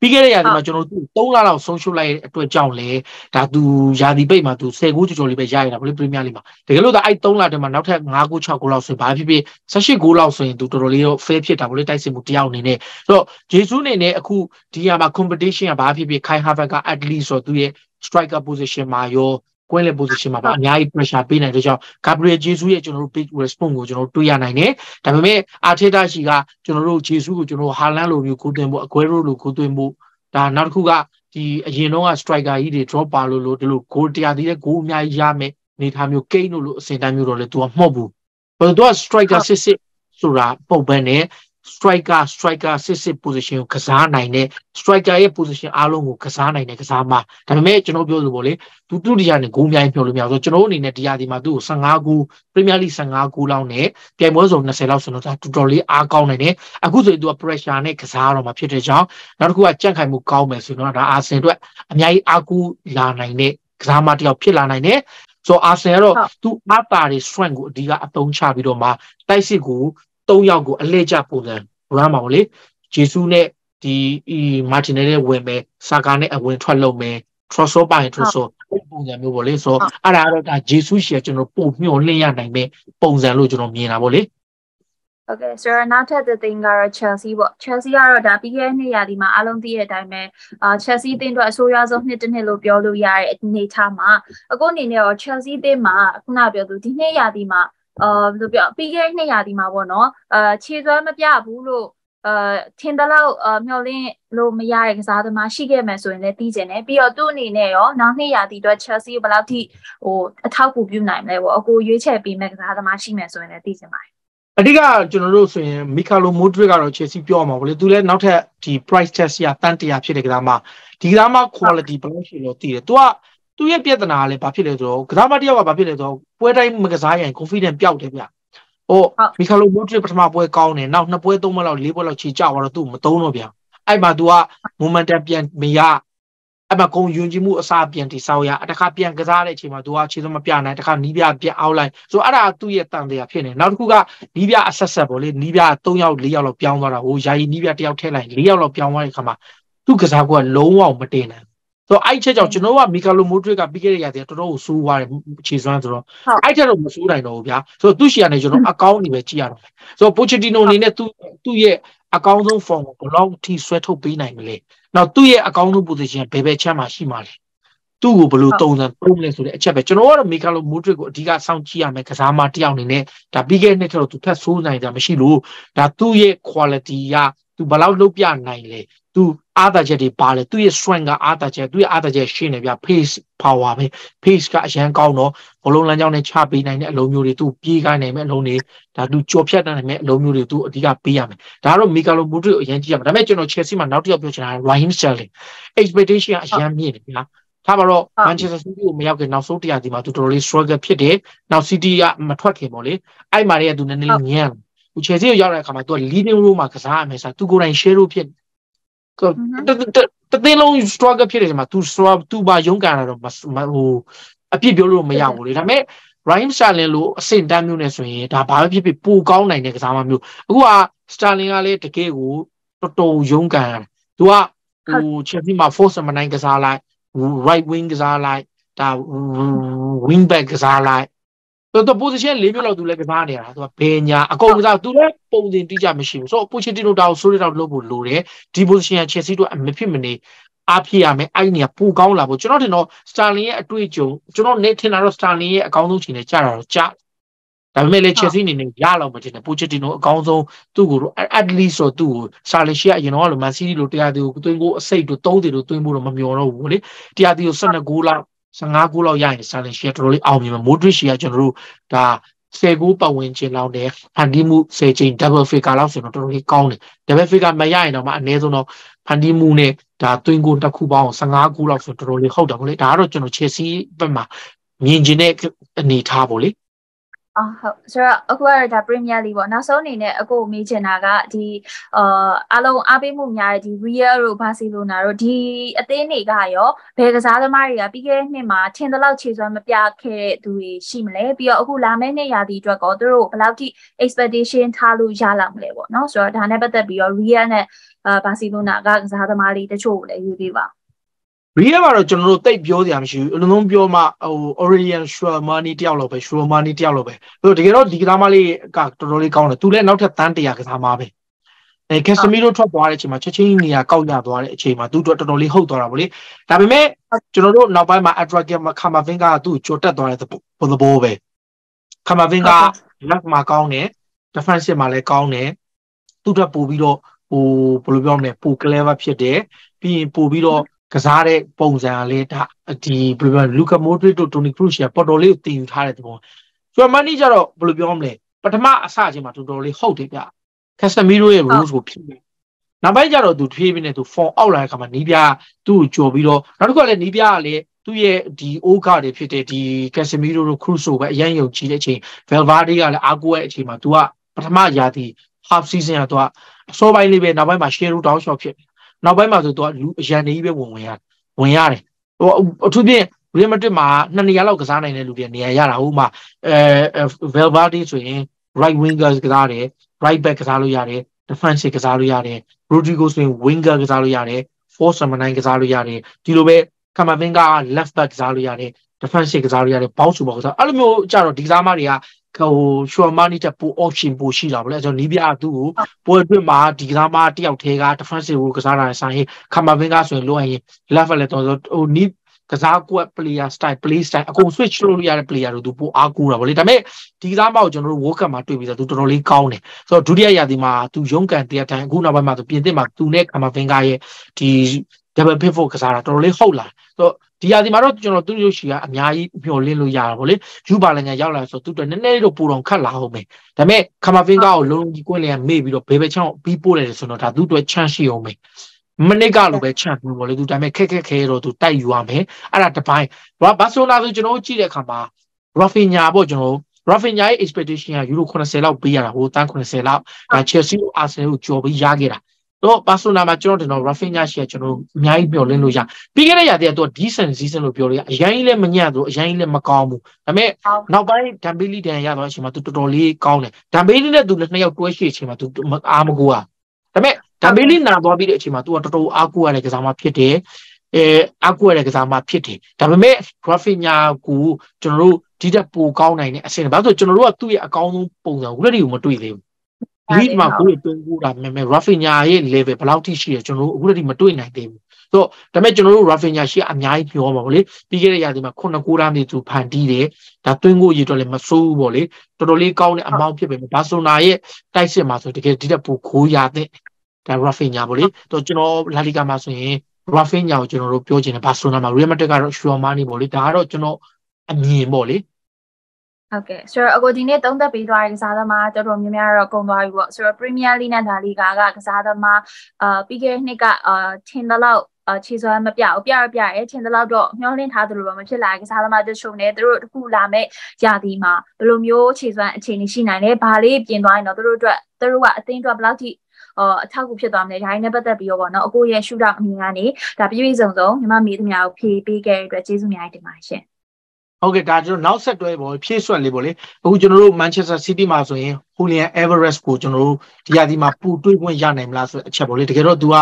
ပြီးခဲ့တဲ့ရာသီမှာကျွန်တော်တို့3လလောက်ဆုံးရှုံးလိုက်တဲ့အတွက်ကြောင့်လေဒါသူရာသီပိတ်မှာသူ10ဂိုးကျော်ကျော်လေးပဲရရတာဗလေပရီးမီးယားလိမှာတကယ်လို့ဒါအဲ့3လတည်းမှာနောက်ထပ်5ဂိုး6ဂိုးလောက်ဆိုရင်ဘာဖြစ်ဖြစ်18ဂိုးလောက်ဆိုရင်သူတော်တော်လေးတော့ fair ဖြစ်တာဗလေတိုက်စစ်မှုတယောက်အနေနဲ့ဆိုတော့ဂျေဆုအနေနဲ့အခုဒီဟာမှာ competition ကဘာဖြစ်ဖြစ်ခိုင်ဟာဗတ်က at least ဆိုသူရဲ့ striker position မှာရော ကွင်းလေ position မှာပါအများကြီး pressure ပေးနိုင်တဲ့ကြောင့် Gabriel Jesus ရဲ့ကျွန်တော်တို့ big response ကိုကျွန်တော်တို့တွေ့ရနိုင်တယ်။ဒါပေမဲ့ Arteta ရှိကကျွန်တော်တို့ Jesus ကိုကျွန်တော် Haaland လိုမျိုးကိုသွင်းဖို့ Aguero လိုကိုသွင်းဖို့ဒါနောက်တစ်ခုကဒီအရင်တော့က striker ကြီးတွေ drop ပါလို့လို့ဒီလို goal တရားသေးတဲ့ goal အများကြီးရမယ်နေထားမျိုးကိန်းလို့လို့အစင်တမ်းမျိုးတော့လေ तू ကမဟုတ်ဘူး။ဘာလို့ तू က striker စစ်စစ်ဆိုတာပုံပဲနဲ့ striker striker စစ်စစ် position ကိုကစားနိုင်တဲ့ striker ရဲ့ position အားလုံးကိုကစားနိုင်တဲ့ကစားမဒါပေမဲ့ကျွန်တော်ပြောလို့ပေါ့လေသူသူတရားနဲ့ဂိုးအများကြီးပြောလို့မရဘူးဆိုကျွန်တော်တို့အနေနဲ့တရားဒီမှာသူ့ကို15ဂိုး Premier League 15ဂိုးလောက်နဲ့ပြိုင်ပွဲစုံ20လောက်ဆိုတော့ဒါတော်တော်လေးအားကောင်းနိုင်တယ်အခုဆိုရင်သူက pressure နဲ့ကစားတော့မှာဖြစ်တဲ့ကြောင့်နောက်တစ်ခုကကြန့်ခိုင်မှုကောင်းမယ်ဆိုတော့ဒါအာဆင်အတွက်အများကြီးအားကိုးလာနိုင်တဲ့ကစားမတစ်ယောက်ဖြစ်လာနိုင်တယ်ဆိုအာဆင်ကတော့သူအားပါတွေ strength ကိုအဓိကအသုံးချပြီးတော့မှတိုက်စစ်ကို ၃ယောက်ကိုအလဲကျပုံစံ run ပါဘောလေဂျေဆုနဲ့ဒီမာတင်နယ်နဲ့ဝင်မယ်ဆာကာနဲ့အဝင်ထွက်လုပ်မယ်ထရဆောပိုင်ထရဆောပုံစံမျိုးပေါ့လေဆိုတော့အဲ့ဒါတော့ဒါဂျေဆုရှီကကျွန်တော်ပို့မျှော်လင့်ရနိုင်မဲ့ပုံစံလို့ကျွန်တော်မြင်တာပေါ့လေโอเคဆိုတော့နောက်ထပ်တဲ့သင်ကတော့ Chelsea ပေါ့ Chelsea ကတော့ဒါပြီးခဲ့တဲ့နှစ်ရာသီမှာအားလုံးသိတဲ့အတိုင်းပဲအာ Chelsea အသင်းအတွက်အဆိုးရွားဆုံးနှစ်တစ်နှစ်လို့ပြောလို့ရတဲ့အနေအထားမှာအခုအနေနဲ့ရော Chelsea အသင်းမှာခုနပြောသူဒီနှစ်ရာသီမှာ အာဘယ်လိုပြောပြီးခဲ့တဲ့နှစ်ရာသီမှာပေါ့နော်အာခြေစွမ်းမပြဘူးလို့အာထင်တယ်လို့မျောလင်းလို့မရတဲ့ကစားသမားရှိခဲ့မယ်ဆိုရင်လည်းသိကျင်တယ်ပြီးတော့သူ့အနေနဲ့ရောနောက်နှစ်ရာသီအတွက် Chelsea ကိုဘယ်လောက်ထိဟိုအထောက်အကူပြုနိုင်မလဲပေါ့အကိုရွေးချယ်ပေးမဲ့ကစားသမားရှိမယ်ဆိုရင်လည်းသိကျင်ပါတယ်အဓိကကျွန်တော်တို့ဆိုရင်မီကာလိုမိုဒရစ်ကတော့ Chelsea ပြောမှာဗောလေသူလည်းနောက်ထပ်ဒီ price test ရတန်တရာဖြစ်တဲ့ကစားမဒီကစားမ quality ဘယ်လောက်ရှိလို့တည်တယ်သူက သူ့ရဲ့ပြဿနာကလည်းဘာဖြစ်လဲဆိုတော့ကစားမတယောက်ကဘာဖြစ်လဲဆိုတော့ပွဲတိုင်းမကစားရင် confidence ပျောက်တယ်ဗျဟိုမီကာလိုမိုဒရစ်ပထမပွဲကောင်းတယ်နောက်နှစ်ပွဲသုံးပွဲလောက်လေးပွဲလောက်ခြေကျသွားတော့သူ့မသုံးတော့ဗျအဲ့မှာ तू က momentum ပြန်မရအဲ့မှာကုံယွန်ကြည်မှုအစားပြန်တိဆောက်ရအတခါပြန်ကစားတဲ့အချိန်မှာ तू ကခြေစမပြနိုင်တခါနီးပြပြန်အောက်လိုက်ဆိုအဲ့ဒါသူ့ရဲ့တန်တရားဖြစ်နေနောက်တစ်ခုကနီးပြအဆက်ဆက်ပေါ့လေနီးပြ3ယောက်4ယောက်လောက်ပြောင်းသွားတာဟိုယာယီနီးပြ1ယောက်ထည့်လိုက်4ယောက်လောက်ပြောင်းသွားတဲ့ခါမှာသူ့ကစားကွက်ကလုံးဝမတင်နိုင် ဆိုတော့အဲ့ချက်ကြောင့်ကျွန်တော်ကမီကာလိုမိုဒရစ်ကပြီးခဲ့တဲ့ရာသီတော်တော်ကိုစိုးသွားတယ်ခြေစွမ်းဆိုတော့အဲ့ချက်တော့မစိုးနိုင်တော့ဘူးဗျာဆိုတော့သူ့ရှီကနေကျွန်တော်အကောင်းနေပဲကြည့်ရတော့ဆိုတော့ပိုချတီနိုအနေနဲ့သူ့သူ့ရဲ့အကောင်းဆုံး form ကိုဘယ်လောက်ထိဆွဲထုတ်ပေးနိုင်မလဲနောက်သူ့ရဲ့အကောင်းဆုံး position ဘယ်ဘယ်ချက်မှာရှိမှာလဲသူ့ကိုဘယ်လိုတုံးစံတုံးလဲဆိုတဲ့အချက်ပဲကျွန်တော်ကတော့မီကာလိုမိုဒရစ်ကိုအဓိကစောင့်ကြည့်ရမယ်ကစားမတယောက်အနေနဲ့ဒါပြီးခဲ့တဲ့နှစ်တော့သူထပ်ဆိုးနိုင်တာမရှိလို့ဒါသူ့ရဲ့ quality ကသူဘယ်လောက်လုပ်ပြနိုင်လဲ သူအားသာချက်တွေပါလေသူရဲ့ strength ကအားသာချက်သူရဲ့အားသာချက်ရှင်းနေဗျ pace power ပဲ pace ကအရန်ကောင်းတော့ဘလုံးလမ်းကြောင်းနဲ့ချပေးနိုင်တဲ့အလုံးမျိုးတွေသူပြေးခိုင်းနိုင်မဲ့အလုံးတွေဒါသူကြော်ဖြတ်နိုင်မဲ့အလုံးမျိုးတွေသူအဓိကပေးရမယ်ဒါကတော့ Miguel Mudrik အရန်ကြည့်ရမှာဒါပေမဲ့ကျွန်တော် Chelsea မှာနောက်တစ်ယောက်ပြောချင်တာ Raheem Sterling expectation ကအရန်မြင့်တယ်ဗျာထားပါတော့ Manchester City ကိုမရောက်ခင်နောက်ဆုံးတရားဒီမှာသူတော်တော်လေး struggle ဖြစ်တယ်နောက် City ကမထွက်ခင်ပေါ့လေအဲ့မှာတည်းကသူနည်းနည်းလေးညံ့သူ Chelsea ကိုရောက်တဲ့အခါမှာသူက leading role မှာကစားရမယ်ဆိုသူကိုယ်တိုင် share လို့ဖြစ် တသိလုံး struggle ဖြစ်တဲ့ချိန်မှာ तू struggle तू ပါရုန်းကန်တာတော့ဟိုအပြစ်ပြောလို့မရဘူးလေဒါပေမဲ့ rhyme challenge လို့အဆင့်တန်းမျိုးနဲ့ဆိုရင်ဒါဘာပဲဖြစ်ဖြစ်ပိုကောင်းနိုင်တဲ့ကစားမမျိုးအခုက starling ကလည်းတကယ်ကိုတော်တော်ရုန်းကန်ရတယ်သူကဟို Chelsea မှာ force မနိုင်ကစားလိုက် right wing ကစားလိုက်ဒါ wing back ကစားလိုက် တော်တော် position ၄မျိုးလောက်သူလည်းကစားနေရတာသူကဘယ်ညာအကုန်ကစားသူလည်းပုံစံတိကျမရှိဘူးဆိုတော့ Pochettino တောက်ဆိုးတဲ့တောက်လုပ်ဖို့လိုတယ်ဒီ position က Chelsea တို့အမဖြစ်မနေအားဖြစ်ရမယ်အဲ့ဒီနေရာပိုကောင်းလာဖို့ကျွန်တော်ထင်တော့ Starling ရဲ့အတွေ့အကြုံကျွန်တော်နေထင်တာတော့ Starling ရဲ့အကောင်းဆုံးချိန်နဲ့ကြာတာတော့ကြာဒါပေမဲ့လည်း Chelsea အနေနဲ့ရလောက်မတင်တယ် Pochettino အကောင်းဆုံးသူ့ကို at least တော့သူ့ကို Starling ရှိအရင်တော့လို့ Man City လို့တရားသူကိုသွင်းကိုအစိတ်တို့3တီတို့သွင်းဖို့တော့မမျှော်တော့ဘူးလေတရားသူကို12ဂိုးလောက် 15ဂိုးလောက်ရရင် Starling ရှိတော်တော်လေးအောင်မြင်မှာ Modric ရှိကကျွန်တော်တို့ဒါ10ဂိုးပတ်ဝန်းကျင်လောက်နဲ့ဖန်တီးမှု10ချိန် double figure လောက်ဆိုတော့တော်တော်လေးကောင်းတယ် double figure မရရင်တော့မှအနည်းဆုံးတော့ဖန်တီးမှုနဲ့ဒါသွင်းဂိုးတစ်ခုပေါင်း15ဂိုးလောက်ဆိုတော်တော်လေးဟုတ်တယ်ဗောလေဒါကတော့ကျွန်တော် Chelsea ဘက်မှာမြင်ကျင်တဲ့အနေထားဗောလေ အော်ဟုတ်ဆိုတော့အခုကတော့ဒါ Premier League ပေါ့နောက်ဆုံးအနေနဲ့အခုမေးချင်တာကဒီအာအလုံးအားပေးမှုများတဲ့ဒီ Real တို့ Barcelona တို့ဒီအသင်းတွေကရောဘယ်ကစားသမားတွေကပြီးခဲ့တဲ့နှစ်မှာထင်သလောက်ခြေစွမ်းမပြခဲ့တဲ့သူတွေရှိမလဲပြီးတော့အခုလာမယ့်နှစ်ရာသီအတွက်ကောသူတို့ဘယ်လောက်ထိ expectation ထားလို့ရလောက်မလဲပေါ့နော်ဆိုတော့ဒါနဲ့ပတ်သက်ပြီးတော့ Real နဲ့အာ Barcelona ကကစားသမားတွေတချို့ကိုလည်းယူပေးပါ ရီးယားမှာတော့ကျွန်တော်တို့တိတ်ပြောစရာမရှိဘူးအလုံးလုံးပြောမှဟို Orion Shramani တယောက်လောက်ပဲ Shramani တယောက်လောက်ပဲဆိုတော့တကယ်တော့ဒီကစားမလေးကတော်တော်လေးကောင်းတယ်သူလည်းနောက်ထပ်တန်း100ကစားမပဲအဲ Casemiro ထွက်သွားတဲ့အချိန်မှာချက်ချင်းနေရာကောက်ရသွားတဲ့အချိန်မှာသူတို့တော်တော်လေးဟုတ်သွားတာဗောလေဒါပေမဲ့ကျွန်တော်တို့နောက်ပိုင်းမှာ Adrake Kamavin ကသူ့ကိုကြော်တက်သွားတဲ့ပုံသဘောပဲ Kamavin က left မှာကောင်းတယ် defensive မှာလည်းကောင်းတယ်သူ့အတွက်ပို့ပြီးတော့ဟိုဘယ်လိုပြောမလဲပို clever ဖြစ်တယ်ပြီးရင်ပို့ပြီးတော့ ကစားတဲ့ပုံစံကလည်းဒါဒီဘယ်လိုပြောလူကာမိုဒရစ်တို့တိုနီခရုရှ်ကပေါ်တော်လေးကိုတင်ယူထားတဲ့သဘောဆိုတော့မန်နီကြတော့ဘယ်လိုပြောမလဲပထမအစချင်းမှာတော်တော်လေးဟုတ်တယ်ဗျကက်စမီရိုရဲ့ rules ကိုဖြစ်တယ်နောက်ပိုင်းကျတော့သူထွေးပြီးနေသူ form out လာတဲ့ခါမှာနီးပြသူ့ကိုကြော်ပြီးတော့နောက်တစ်ခုကလည်းနီးပြကလည်းသူ့ရဲ့ဒီအိုးကတွေဖြစ်တဲ့ဒီကက်စမီရိုတို့ခရုဆိုပဲအရင်ယုံကြည်တဲ့အချိန်ဗယ်ဗာဒီကလည်းအာကိုရဲ့အချိန်မှာ तू ကပထမရာသီ half season က तू ကအစောပိုင်းလေးပဲနောက်ပိုင်းမှာ share down shot ဖြစ် နောက်ပိုင်းမှာဆို तू ကလူအရန်နေကြီးပဲဝင်ဝင်ရတယ်ဝင်ရတယ်ဟိုအထူးဖြင့် Real Madrid မှာနှစ်နေရာလောက်ကစားနိုင်တဲ့လူတွေနေရာရတာဟိုမှာအဲ Valverde ဆိုရင် right winger ကစားတယ် right back ကစားလို့ရတယ် defensive ကစားလို့ရတယ် Rodrigo ဆိုရင် winger ကစားလို့ရတယ် force number 9ကစားလို့ရတယ်ဒီလိုပဲ Camavinga left back ကစားလို့ရတယ် defensive ကစားလို့ရတယ်ဘောက်စုဘောက်ကစားအဲ့လိုမျိုးကြတော့ဒီကစားမတွေက ဟိုရှူမာနီတက်ပို option ပိုရှိတာဗောလေအဲဆိုနီးပြသူ့ကိုပွဲအတွင်းမှာဒီကစားမတယောက်ထဲက defensive ကိုကစားတာဆိုင်ခါမဗင်ကဆိုရင်လိုအပ်ရင် level လည်းတော့ဟိုနီးကစားကွက် player style play style အကုန် switch လုပ်လို့ရတဲ့ player တို့သူပိုအားကိုးတာဗောလေဒါပေမဲ့ဒီကစားမကိုကျွန်တော်တို့ world cup မှာတွေ့ပြီးဆိုသူတော်တော်လေးကောင်းတယ်ဆိုတော့ဒုတိယရာသီမှာသူရုံးကန်တရားထိုင်အခုနောက်ပိုင်းမှာသူပြင်သစ်မှာသူနဲ့ခါမဗင်ကရဲ့ဒီ double pivot ကစားတာတော်တော်လေးဟုတ်လာဆိုတော့ ဒီရာသီမှာတော့ကျွန်တော်သူ့ရုပ်ရှိကအများကြီးမျှော်လင့်လို့ရတာဗောလေယူပါလည်းညာရောက်လာဆိုသူ့အတွက်နည်းနည်းလေးတော့ပူတော်ခတ်လာဟုတ်မယ်ဒါပေမဲ့ခမာဖင်ကာကိုလုံးလုံးကြီးကွင်းလေးကမေ့ပြီးတော့ဘေဘချောင်းပြီးပို့တယ်ဆိုတော့ဒါသူ့အတွက် chance ရှိအောင်မယ်မနစ်ကလိုပဲ chance မျိုးဗောလေသူဒါပေမဲ့ခက်ခက်ခဲတော့သူတိုက်ယူရမယ်အဲ့ဒါတပိုင်းဘာဆိုနာဆိုကျွန်တော်ကြည့်တဲ့အခါမှာ Rafinha ပေါ့ကျွန်တော် Rafinha ရဲ့ expectation ကယူရို80လောက်ပေးရတာဟိုတန်း80လောက်ဒါ Chelsea ကို Arsenal ကိုကြော်ပြီးရခဲ့တာ တော့ဘာဆိုနာမှာကျွန်တော်တင်တော့ Rafinha ရှိရကျွန်တော်အများကြီးမျှော်လင့်လို့ရပြီးခဲ့တဲ့ရာသီကတော့ decent season လို့ပြောလို့ရအရင်လည်းမညံ့ဘူးအရင်လည်းမကောင်းဘူးဒါပေမဲ့နောက်ပိုင်းဒမ်ဘေးလီတန်ရတော့အချိန်မှာသူတော်တော်လေးကောင်းတယ်ဒမ်ဘေးလီနဲ့သူလည်းနှစ်ယောက်တွဲရှိအချိန်မှာသူအားမကိုอ่ะဒါပေမဲ့ဒမ်ဘေးလီနာသွားပြီးတဲ့အချိန်မှာသူကတော်တော်အားကိုရတဲ့ကစားမဖြစ်တယ်အဲအားကိုရတဲ့ကစားမဖြစ်တယ်ဒါပေမဲ့ Rafinha ကိုကျွန်တော်တို့ဒီတက်ပိုကောင်းနိုင်တဲ့အဆင့်ဘာလို့ဆိုကျွန်တော်တို့ကသူ့ရဲ့အကောင်းဆုံးပုံစံကိုလည်းဒီကိုမတွေ့သေးဘူး lead မှာကိုယ်တွင်းကူတာမဲမဲ Rafinha ရဲ့ level ဘယ်လောက်ထိရှိရကျွန်တော်တို့အခုတည်းမတွေ့နိုင်သေးဘူးဆိုတော့ဒါပေမဲ့ကျွန်တော်တို့ Rafinha ရှိအများကြီးပြောပါဗောလေပြီးခဲ့တဲ့ရာသီမှာခုနှစ်ကိုးတန်းနေသူဖန်တီးတယ်ဒါတွင်းကိုရေတော့လည်းမဆိုးဘူးဗောလေတော်တော်လေးကောင်းတဲ့အမောင်းဖြစ်ပေမဲ့ဘာဆိုနာရဲ့တိုက်စစ်မှာဆိုတကယ်ဒီတက်ပိုခိုးရတဲ့ဒါ Rafinha ဗောလေတော့ကျွန်တော် La Liga မှာဆိုရင် Rafinha ကိုကျွန်တော်တို့ပြောချင်တယ်ဘာဆိုနာမှာ Real Madrid ကတော့ Schumann ဗောလေဒါကတော့ကျွန်တော်အမြင်ဗောလေ ဟုတ်ကဲ့ဆိုတော့အခုဒီနေ့သုံးသက်ပေးသွားတဲ့ကစားသမားတော်တော်များများတော့ကုန်သွားပြီပေါ့ဆိုတော့ Premier League နဲ့ဒါလီဂါကကစားသမားအာပြီးခဲ့တဲ့နှစ်ကအာထင်တဲ့လောက်ခြေစွမ်းမပြဘူးပြရပြရဲထင်တဲ့လောက်တော့မျောလင့်ထားသလိုတော့မဖြစ်လာကစားသမားတချို့နဲ့သူတို့တခုလာမဲ့ယာတီမှာဘယ်လိုမျိုးခြေစွမ်းအခြေအနေရှိနိုင်လဲဘာလေးပြင်သွားရင်တော့သူတို့အတွက်သူတို့ကအသိအတွက်ဘယ်လောက်ထိအော်အထောက်အကူဖြစ်သွားမလဲဒါနဲ့ပတ်သက်ပြီးတော့ပေါ့နော်အကိုရဲ့ရှုထောင့်အမြင်ကနေဒါပြည့်ပြည့်စုံစုံညီမမေးသမျှကိုဖြေပေးခဲ့တဲ့အတွက်ကျေးဇူးများတင်ပါတယ်ရှင် ဟုတ်ကဲ့ဒါကျွန်တော်နောက်ဆက်တွဲပေါ့ဖြည့်ဆွက်လေးပေါ့လေအခုကျွန်တော်တို့ Manchester City မှာဆိုရင် Julian Alvarez ကိုကျွန်တော်တို့ဒီရာသီမှာပူတွေးခွင့်ရနိုင်မလားဆိုတဲ့အချက်ပေါ့လေတကယ်တော့ तू က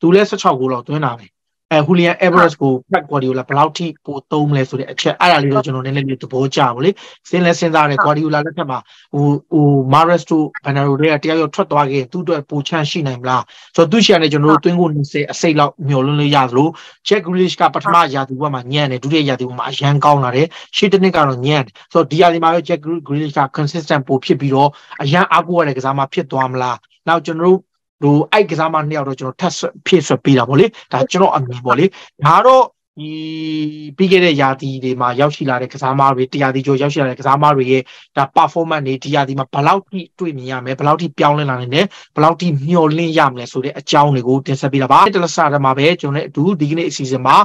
तू လဲ16ဂိုးလောက်သွင်းတာပဲ အဲ Julian Alvarez ကို Pep Guardiola ဘယ်လောက်ထိပိုသုံးမလဲဆိုတဲ့အချက်အဲ့ဒါလေးတော့ကျွန်တော်နည်းနည်းလေးသဘောကျပါလေစဉ်းလဲစဉ်းစားတယ် Guardiola လက်ထက်မှာဟိုဟို Mahrez တို့ Bernardo တွေကတယောက်ယောက်ထွက်သွားခဲ့သူ့အတွက်ပိုချမ်းရှိနိုင်မလားဆိုတော့သူ့ရှီကနေကျွန်တော်တို့တွင်းကို20အစိတ်လောက်မျောလွန်းလို့ရသလို Jack Grealish ကပထမရာသီဘက်မှာညံ့တယ်ဒုတိယရာသီဘက်မှာအရန်ကောင်းလာတယ်ရှေ့တစ်နှစ်ကတော့ညံ့တယ်ဆိုတော့ဒီရာသီမှာပဲ Jack Grealish က consistent ပိုဖြစ်ပြီးတော့အရန်အားကိုးရတဲ့ကစားမဖြစ်သွားမလားနောက်ကျွန်တော်တို့ ဟိုအဲ့ကစားမနှစ်ယောက်တော့ကျွန်တော်ထပ်ဖြစ်ဆွပေးတာပေါ့လေဒါကျွန်တော်အမြင်ပေါ့လေဒါတော့ဒီပြီးခဲ့တဲ့ရာသီတွေမှာရောက်ရှိလာတဲ့ကစားမတွေတရားသီကျော်ရောက်ရှိလာတဲ့ကစားမတွေရဲ့ဒါ performance တွေဒီရာသီမှာဘယ်လောက်ထိတွေ့မြင်ရမလဲဘယ်လောက်ထိပြောင်းလဲလာနိုင်လဲဘယ်လောက်ထိမျှော်လင့်ရမလဲဆိုတဲ့အကြောင်းတွေကိုတင်ဆက်ပေးတာပါတလဆာတမှာပဲကျွန်တော်လည်းအတူဒီကနေ့အစီအစဉ်မှာ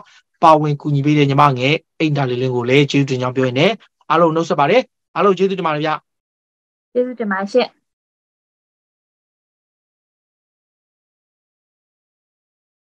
ပါဝင်ကူညီပေးတဲ့ညီမငယ်အိမ်တာလေးလင်းကိုလည်းကျေးဇူးတင်ကြောင်းပြောရင်းနဲ့အားလုံးနှုတ်ဆက်ပါတယ်အားလုံးကျေးဇူးတင်ပါတယ်ဗျကျေးဇူးတင်ပါရှင့်